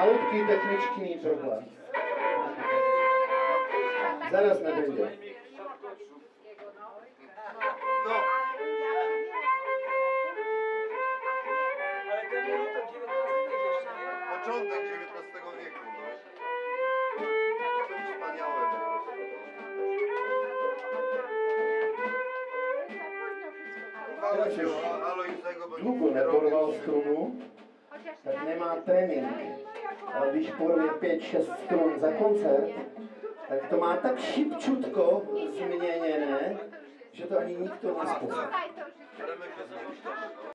Malutký techničný problém. Zaraz nebude. No, Ale ten był to 19 wiek jeszcze, nie? początek XIX wieku, no. To wspaniałe po prostu. Chwała się Alojzego, bo Długo nic nie nie robił. porwał strumu, tak nie ma trening. Ale když porwie 5-6 strun za koncert, tak to má tak šipčutko změněné, že to ani nikto nespozná.